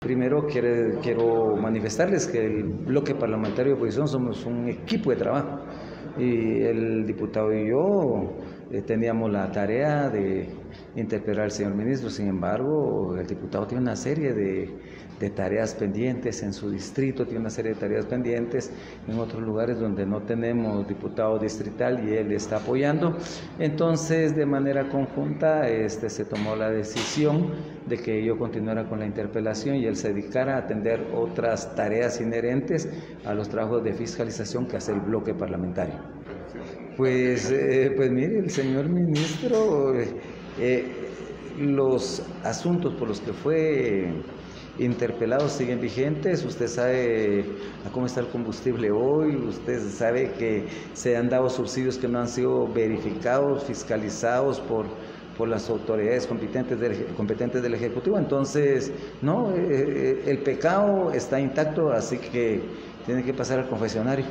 Primero quiero, manifestarles que el bloque parlamentario de oposición somos un equipo de trabajo. Y el diputado y yo eh, teníamos la tarea de interpelar al señor ministro, sin embargo el diputado tiene una serie de, de, tareas pendientes en su distrito, tiene una serie de tareas pendientes en otros lugares donde no tenemos diputado distrital y él está apoyando, entonces de manera conjunta este, se tomó la decisión de que yo continuara con la interpelación y él se dedicara a atender otras tareas inherentes a los trabajos de fiscalización que hace el bloque parlamentario. Pues, eh, pues mire, el señor ministro, eh, los asuntos por los que fue interpelado siguen vigentes. Usted sabe cómo está el combustible hoy, usted sabe que se han dado subsidios que no han sido verificados, fiscalizados por por las autoridades competentes del, competentes del Ejecutivo. Entonces, no, eh, el pecado está intacto, así que tiene que pasar al confesionario.